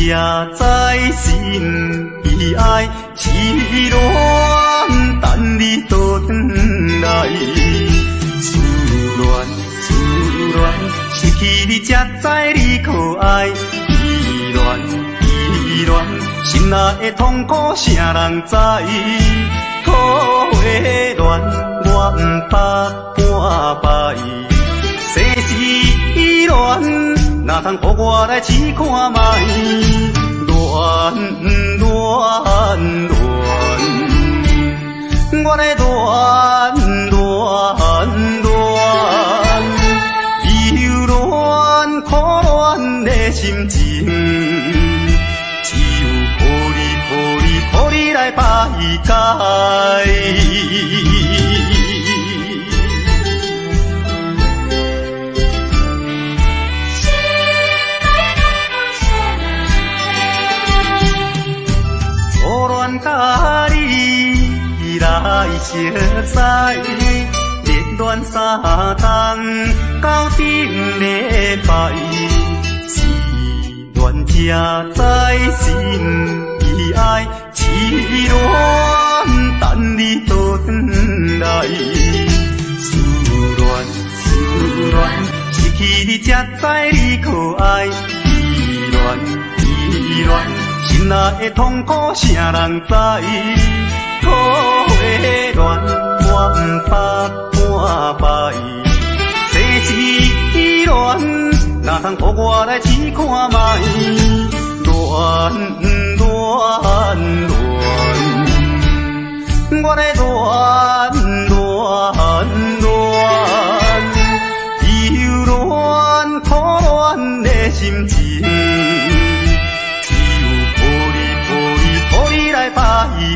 恋才知心悲哀，痴恋等你倒转来，思恋思恋，失去你才知你可爱，依恋依恋。心内的痛苦，啥人知？苦的恋，我毋捌半摆。世事恋，哪通互我来试看卖？恋恋恋，我来恋恋恋，忧恋苦恋的心情。只有靠你，靠你，靠你来排解。甲你来相知，恋恋三冬到顶礼拜。恋才知心悲哀，痴恋等你倒转来。思恋思恋，失去你才知你可爱。依恋依恋，心内的痛苦谁人知？苦的恋，我毋捌半摆。世事乱。哪通互我来试看卖？乱乱乱，我来恋恋恋，忧乱苦乱的心情，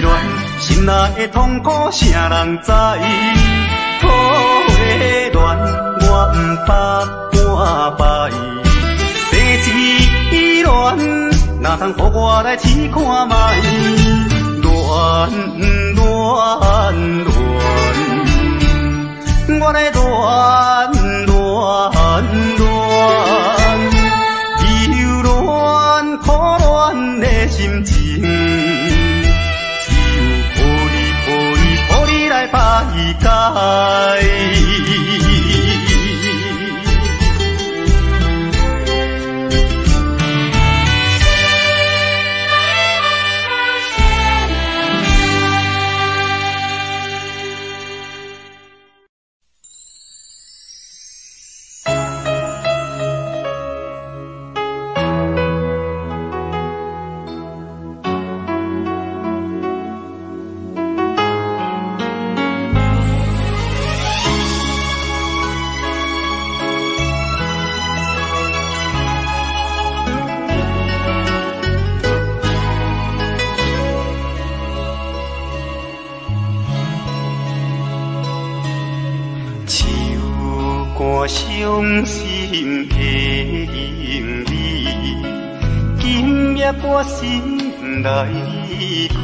恋，心内的痛苦谁人知？可会恋，我毋捌半摆，世事恋，哪通互我来试看卖？恋恋恋，我来恋恋恋。排伤心的行李，今夜我心来离开，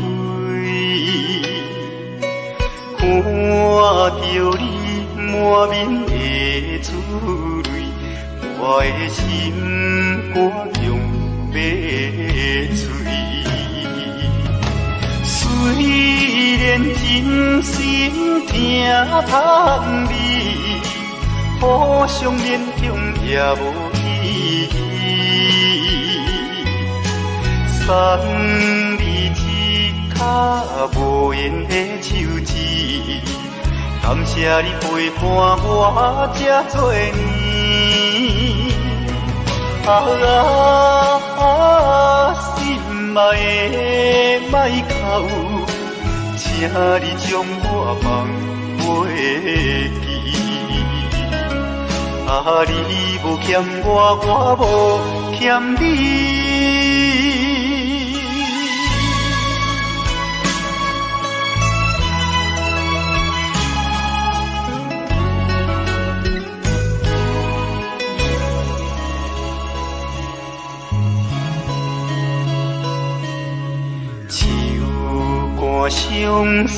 看着你满面的珠泪，我的心肝用要碎。虽然真心疼疼你。互相勉强也无意义，送你一卡无言的手指，感谢你陪伴我这多年。啊啊，心爱的麦口，请你将我放袂记。啊！你无欠我，我无欠你。手肝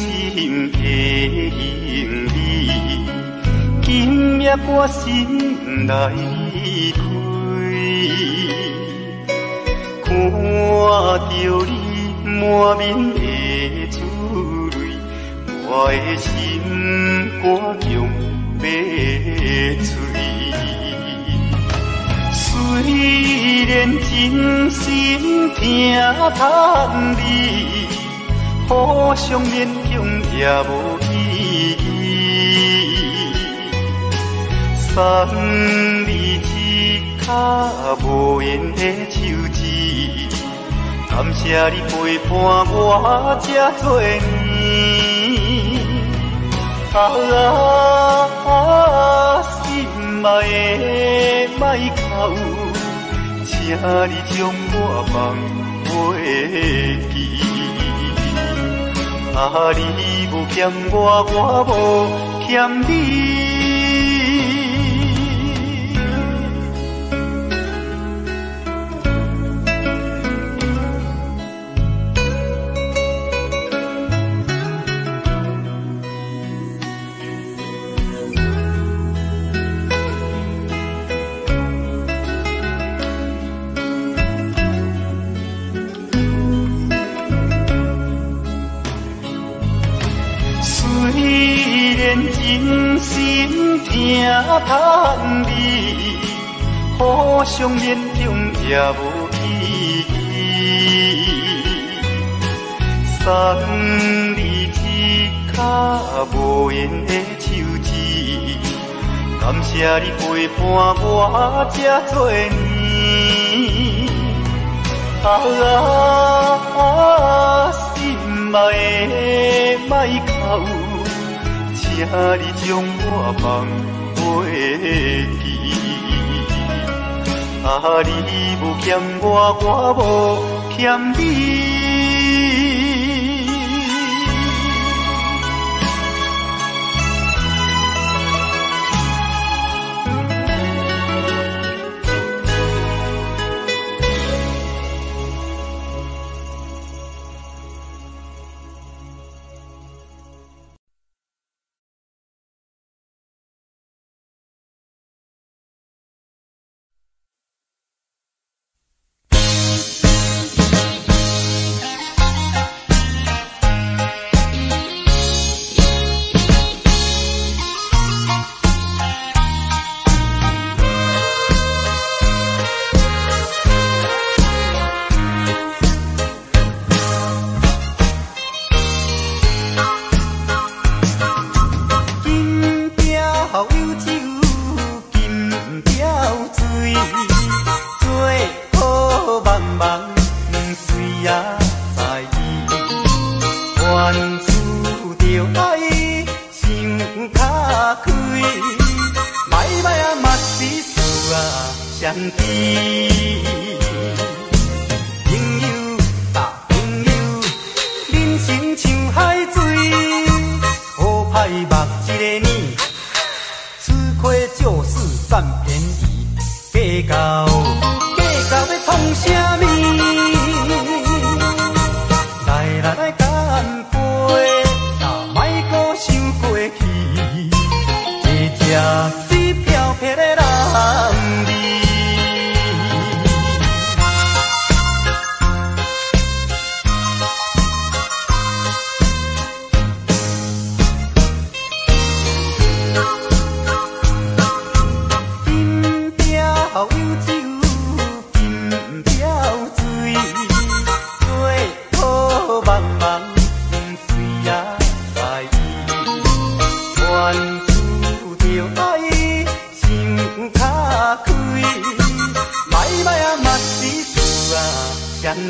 我心来开，看着你满面的珠泪，我的心肝强要碎。虽然真心疼疼你，互相勉强也无送你一卡无言的手指，感谢你陪伴我这多年。啊，心爱的麦口，请你将我放袂记。啊，你无欠我，我无欠你。互相勉强也无意义。送你一卡无言的手指，感谢你陪伴我这多年。啊啊，心爱的麦口，请你将我放。袂记，啊，你无欠我，我无欠你。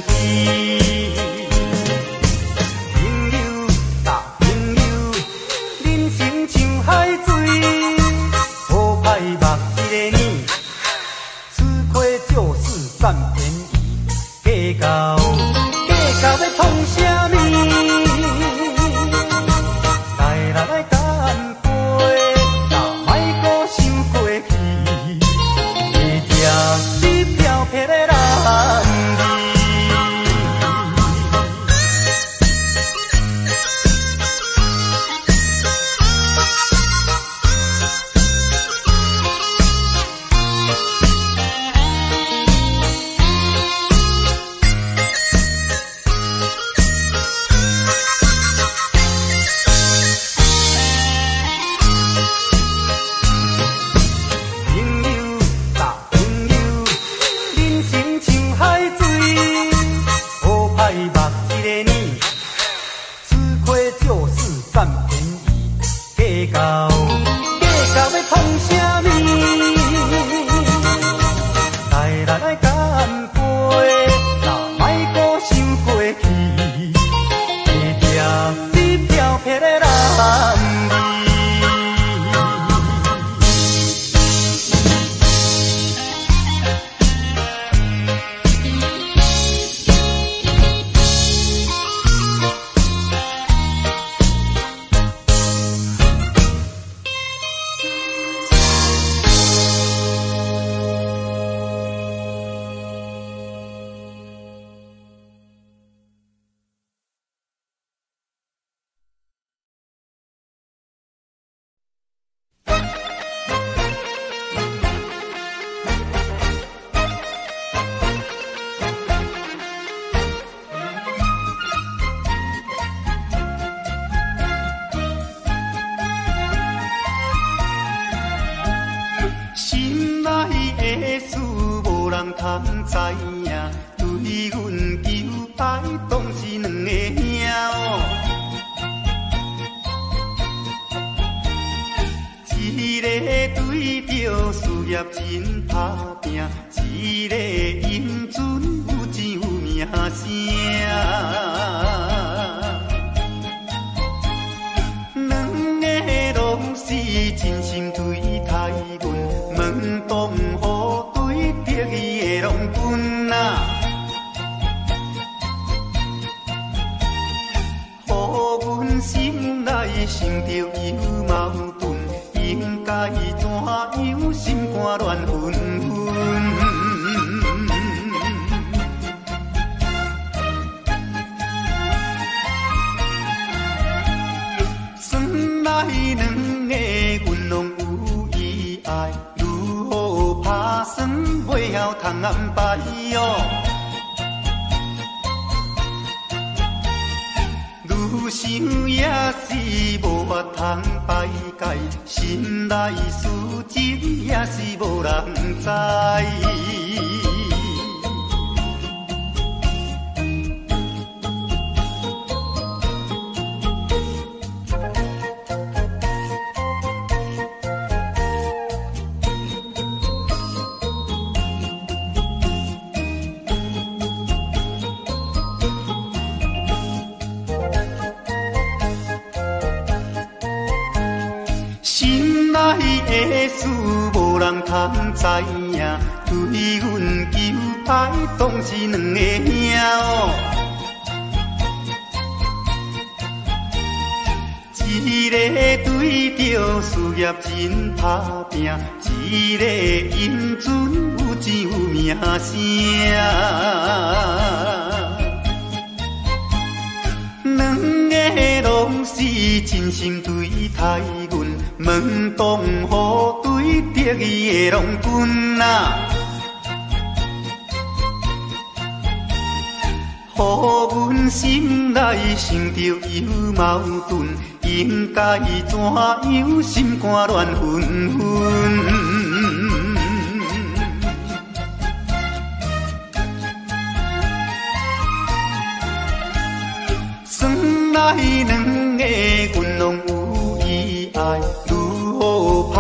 be 对阮就爱当是两个兄，一个对着事业真拼，一个有有名声，两个是真心。乱纷纷。算来两个阮拢有伊爱，如何打算袂晓通安排哟？想也是无法通排解，心内事情也是无人知。通知影，对阮求爱当是两个兄哦。一个对着事业真打拼，一个因准有钱有名声。两个拢是真心对待门当户对得意的郎君啊，乎阮心内想着有矛盾，应该怎样心肝乱纷纷。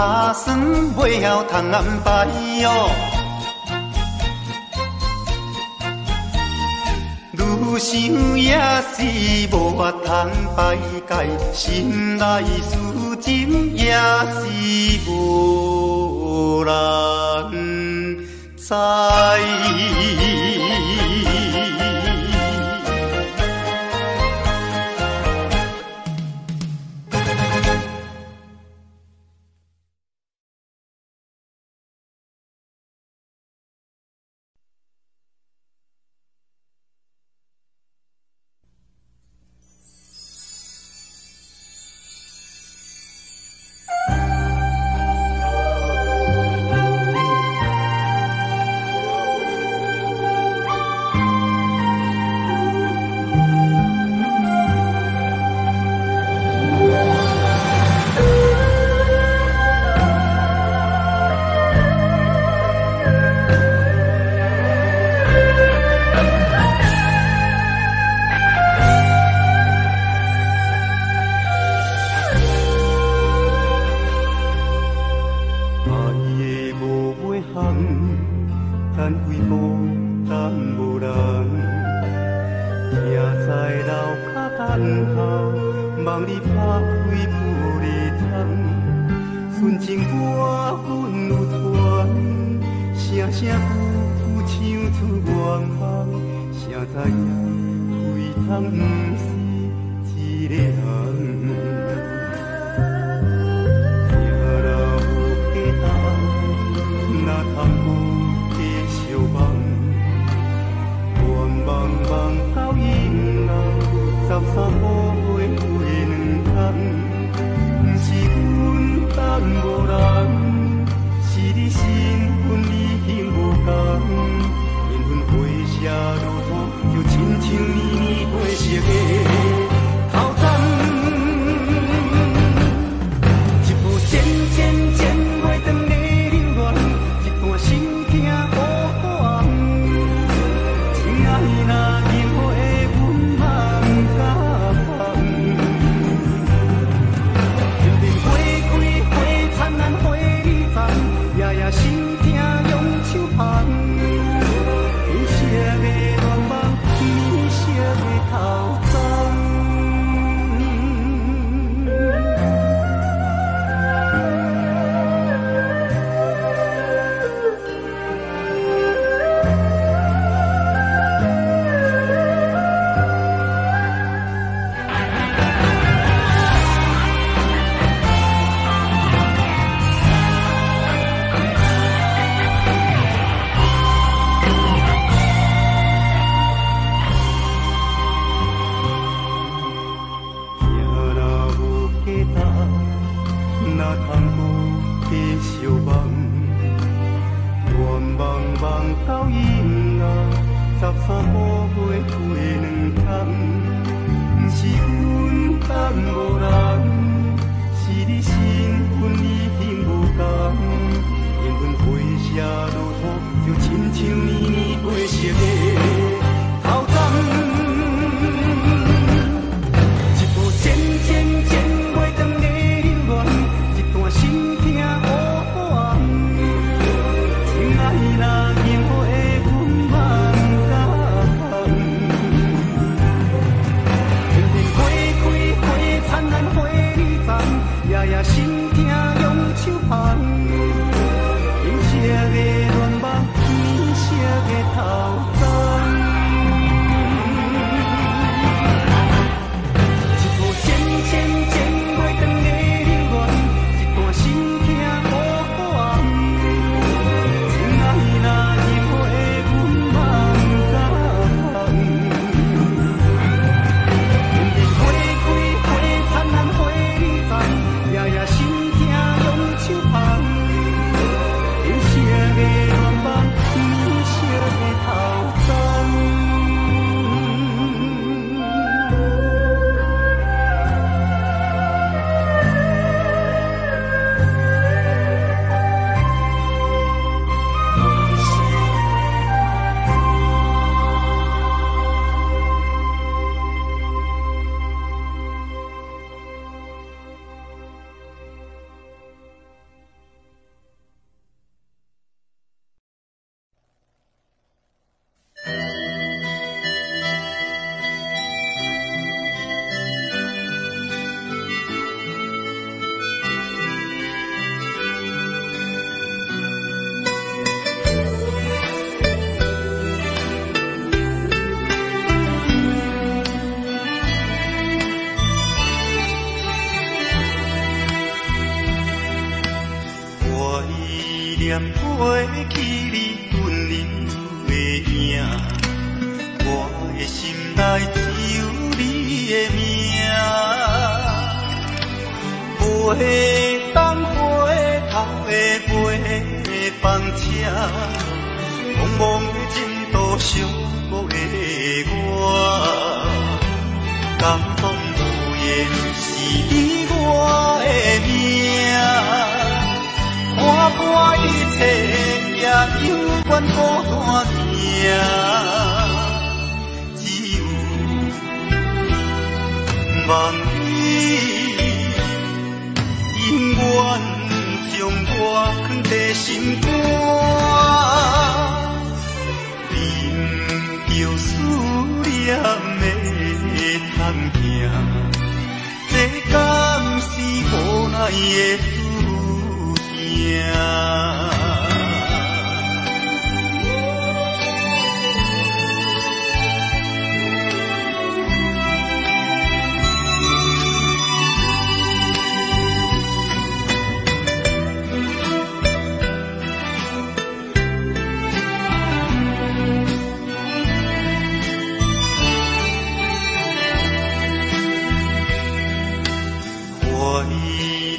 打算袂晓通安排哟？愈想也是无法通排解，心内事情也是无人知。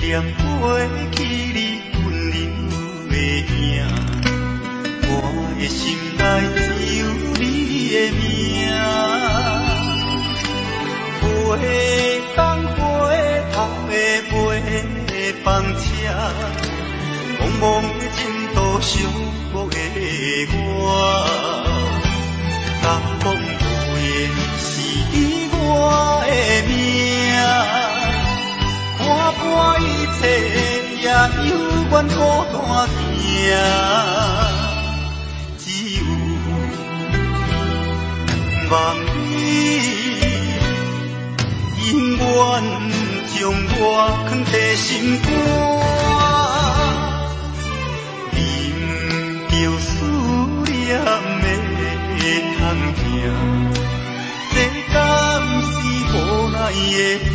念过去你温柔的形，我的心内只有你的名。飞当飞头的未放车，茫茫的前路寂寞的我，讲讲不也是你我的命，看破。天涯，犹原孤单行。只有望你永远将我藏在心肝，忍着思念的寒冷。敢是无奈的注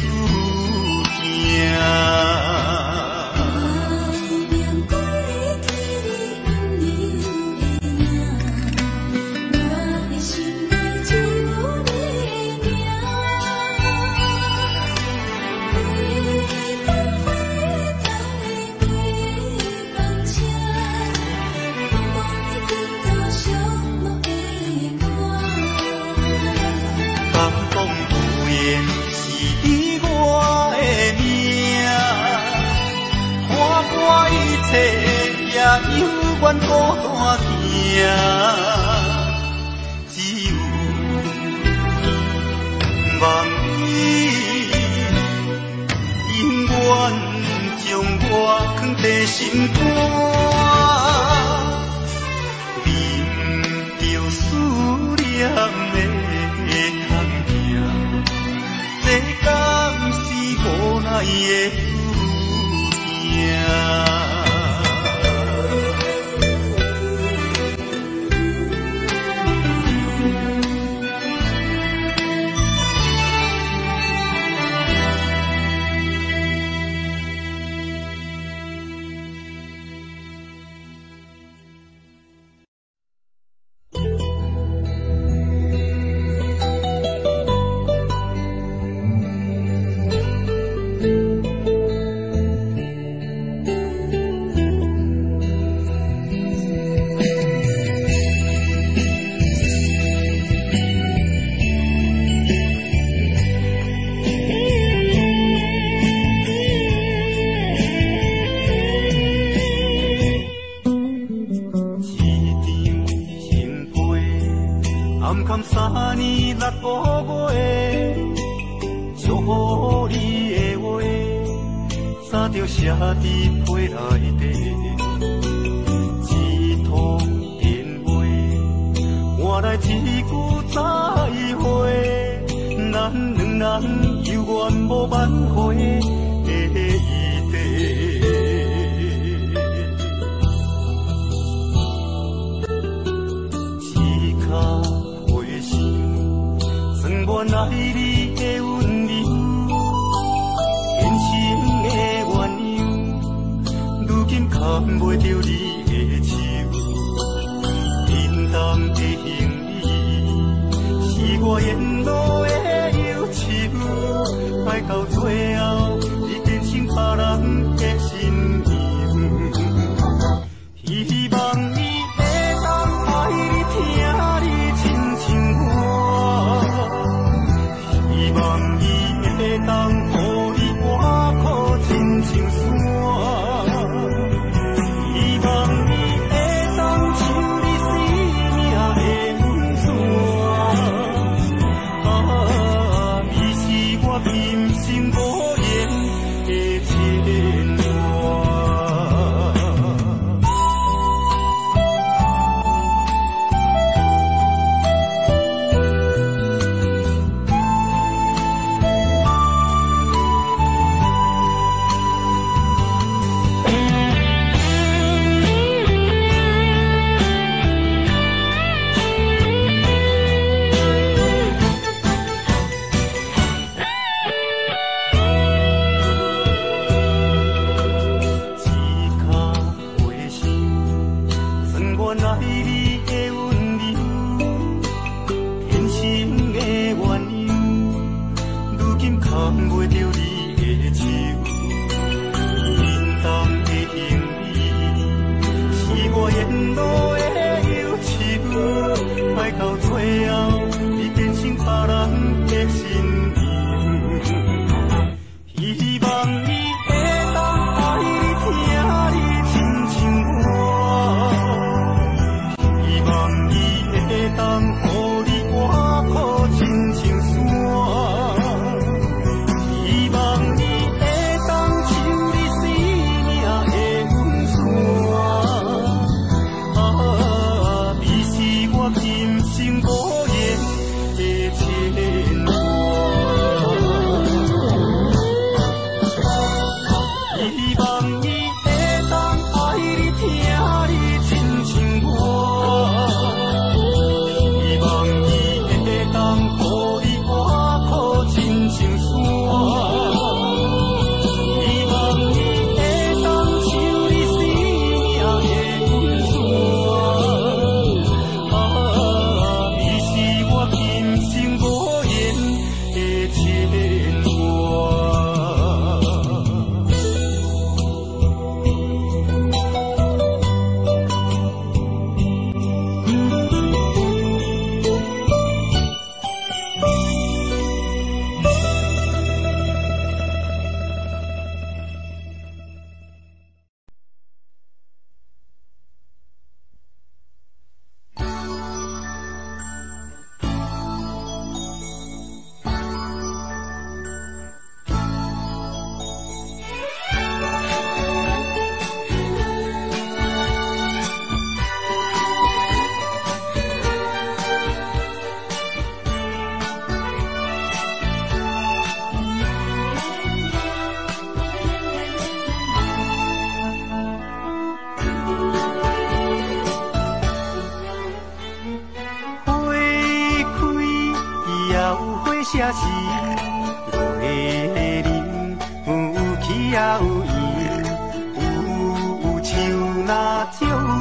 定。只有望你，永远将我放在心。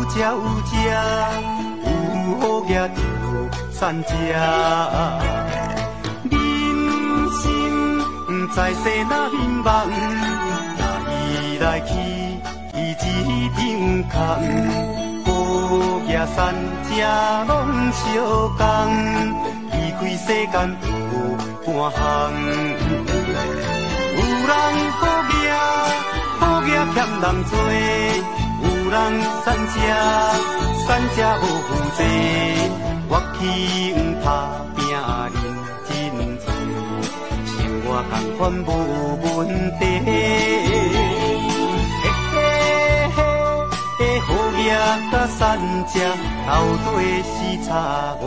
照照遮，有雨也着散遮。人生在世那迷茫，来来去去一场空，好野山遮拢相共。开世间有半项，有人好业，好业欠人做；有人善食，善食无负债。我去不打拼，认真做，生活甘款无问题。嘿嘿嘿，好业甲善食，到底是差偌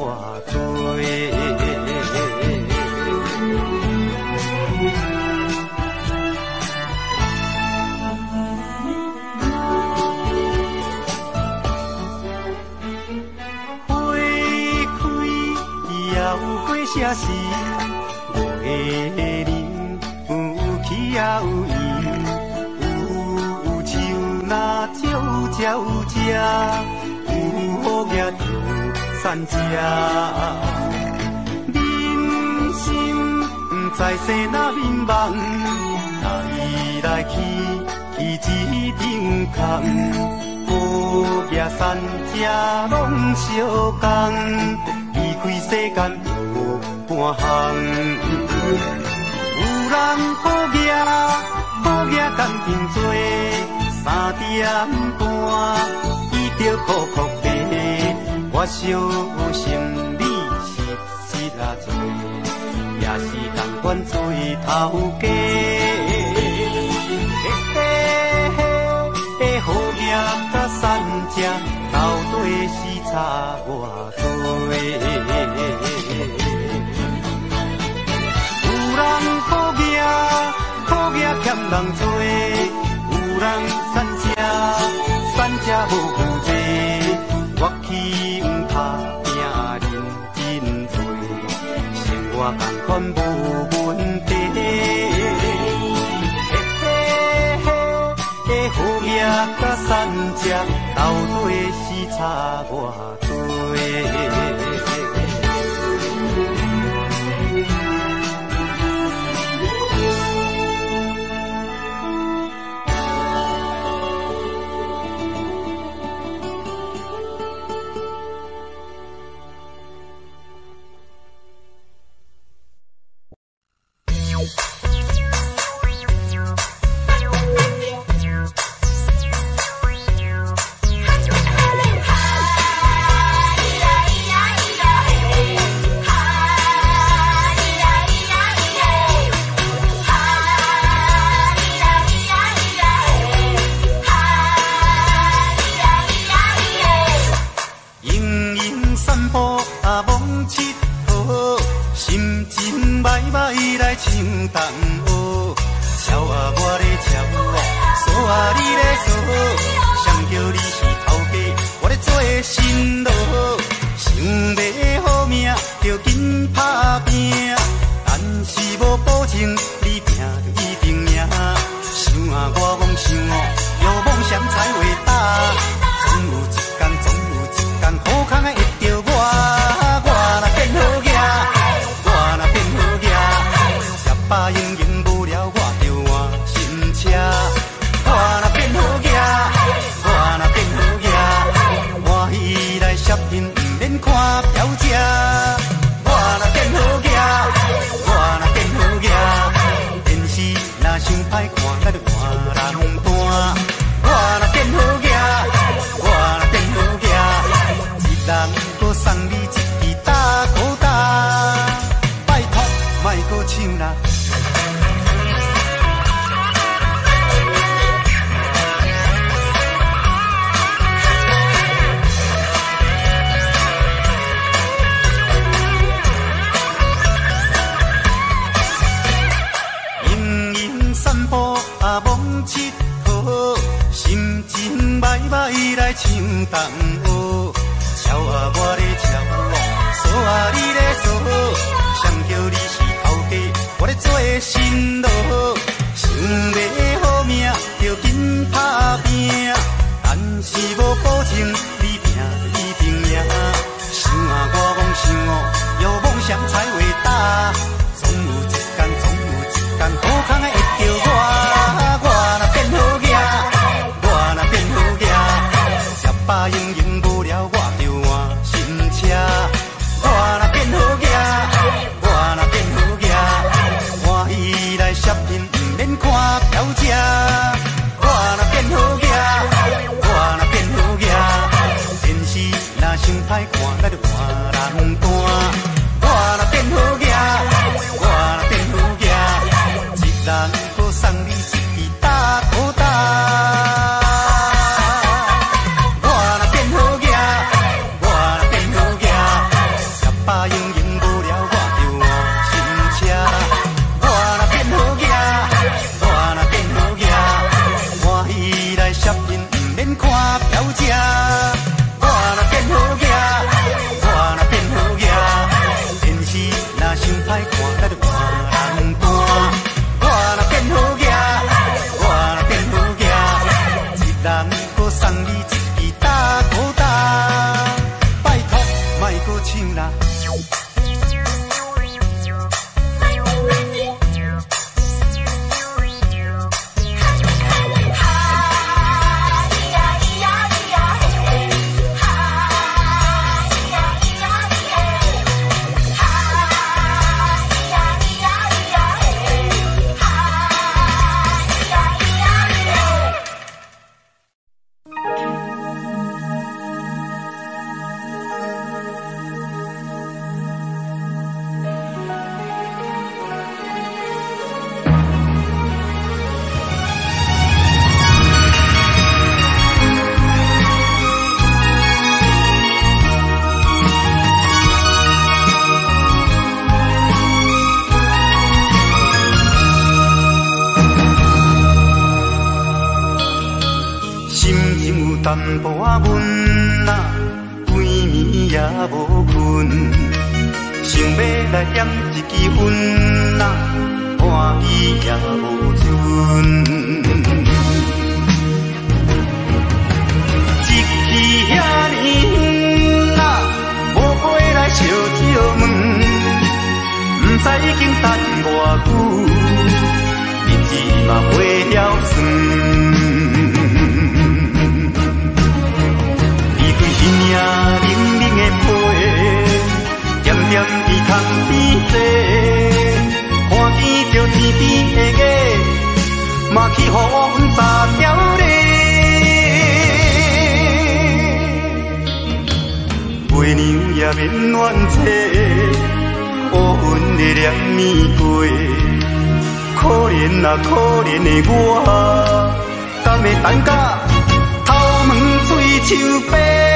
多？写诗，月林有起也有影，有树那照照遮，有雨也着散遮。人生在世那迷茫，来来去去一场空，雨也散遮拢相共，离开世间。半项，有人好业，好业干真多，三点半伊着苦苦爬。我相信你是实啊做，也是同款做头家。嘿嘿嘿，好业甲善食，到底是差偌多？人好业，好业欠人做；有人善食，善食无负债。我去唔打拼，认真做，生活甘款无问题。嘿嘿嘿，好业甲善食，到底是差偌多？摆来请同学，敲啊我咧敲，锁啊你咧锁，谁叫你是头家，我咧做新罗，想要。淡薄仔闷啊，规暝也无困，想要来点一支烟啊，欢喜也无存。一气遐尼远啊，无过来烧酒问，毋知已经等偌久，日子嘛袂晓算。离开彼领冷冷的被，点点伫空边坐，看见着天边的月，嘛去予阮撒条咧。月娘也免怨嗟，乌云的两暝过，可怜啊可怜的我，敢会等甲头毛水树白？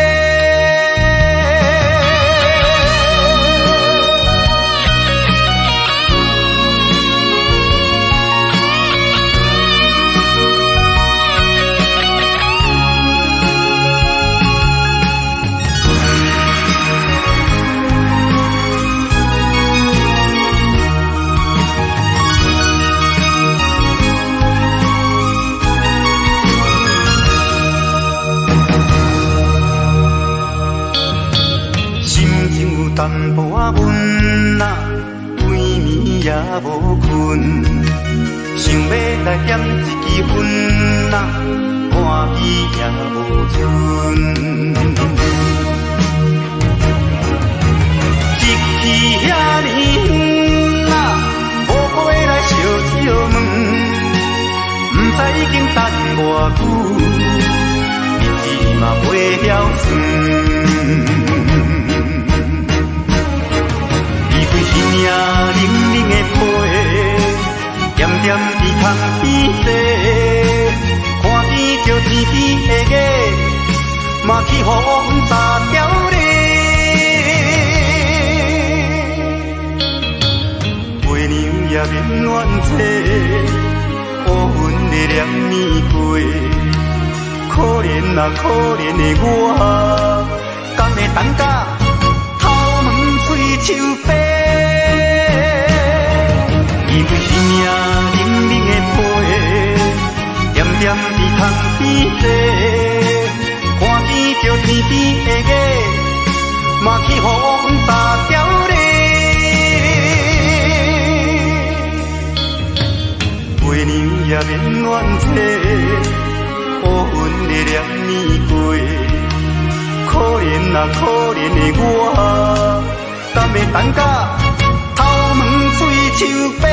淡薄仔闷啊，规暝也无困，想要来点一支烟啊，欢喜也无存。一气遐尼远啊，无过来烧酒问，毋知已经等偌久，日子嘛袂晓算。离开彼领冷冷的被，点点伫空边坐，看见着天边的月，嘛去予阮撒条咧。月娘也免怨嗟，乌云的两暝过，可怜啊可怜的我，敢会等甲头毛水树白？空边坐，看见着天边的月，嘛去予阮撒条咧。月娘也免怨嗟，乌云的两暝过，可怜啊可怜的我，敢会等甲头毛水树白？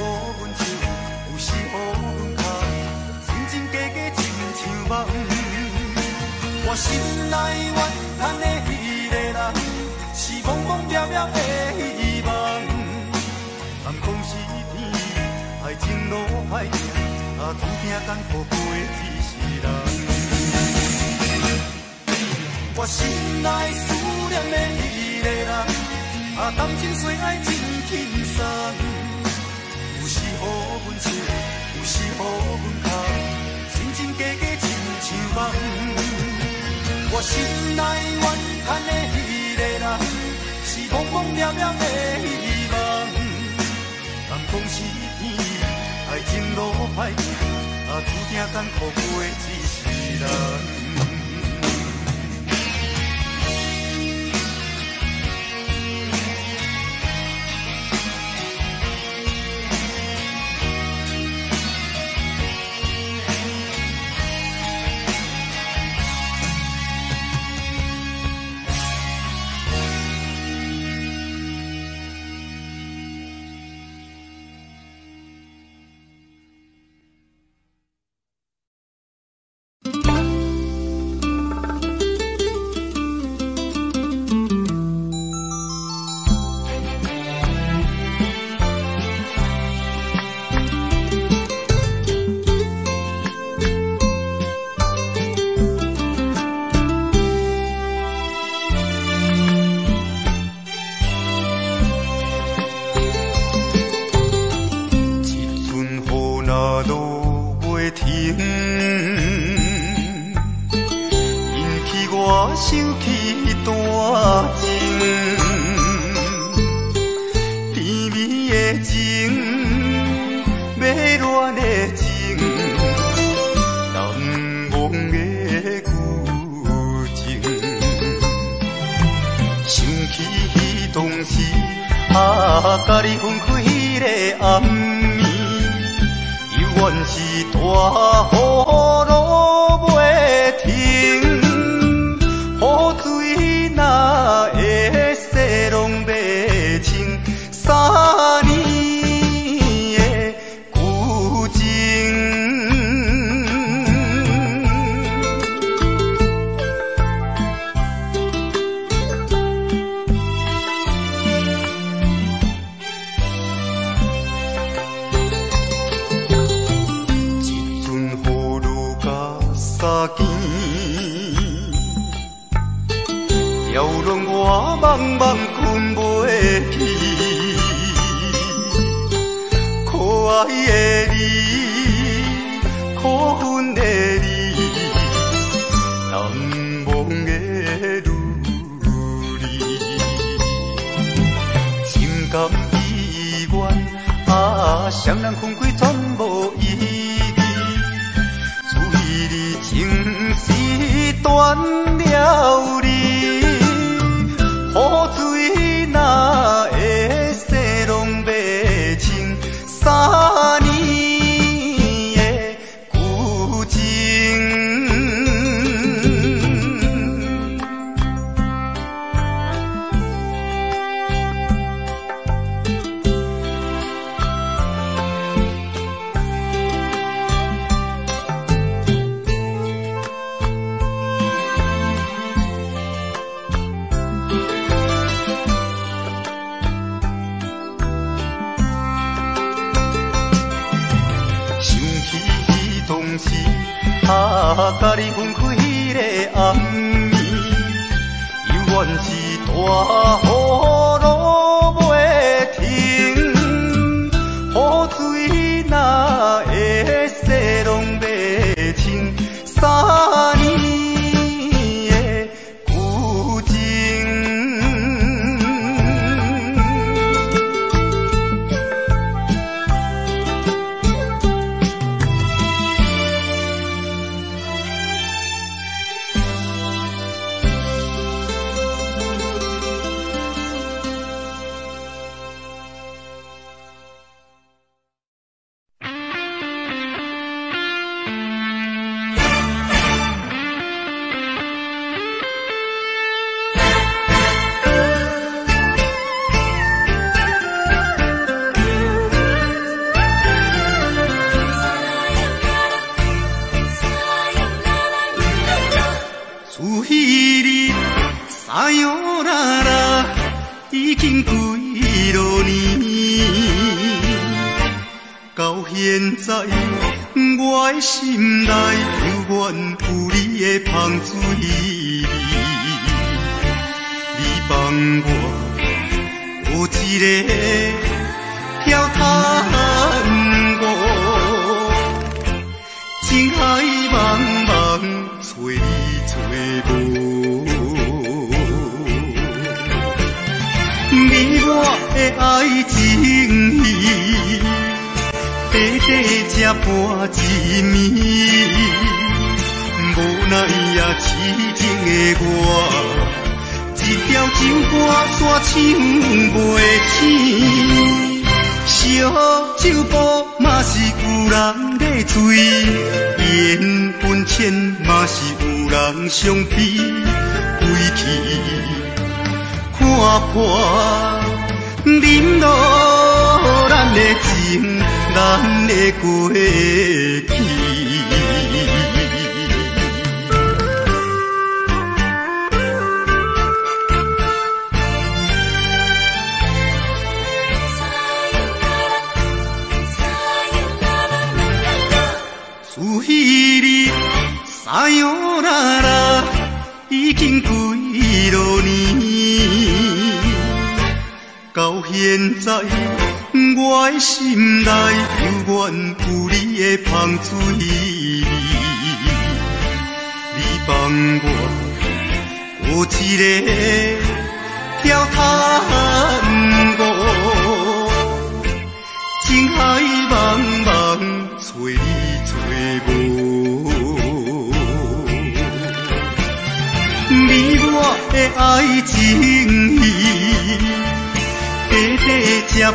乎阮唱，有时乎，真。我心内怨叹的那个人，是茫茫渺渺的希望。是天，爱情路歹行，啊注定艰苦过一世人。我心内思念的那个人，啊谈情说爱真轻松。无阮唱，有时无阮哭，真真假假亲像梦。我心内怨叹的迄个人，是茫茫渺渺的希望。人讲是天，爱情路歹行，啊注定甘苦过一世人。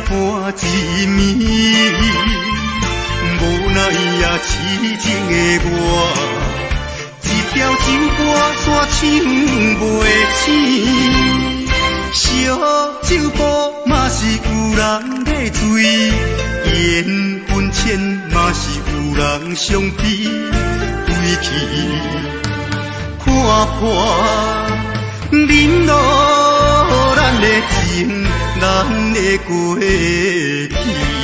伴一暝。无奈呀，痴情的我，一条酒歌怎唱袂醒？小酒保嘛是有人在醉，缘分浅嘛是有人相知，归去看破，饮落咱的情。咱的过去。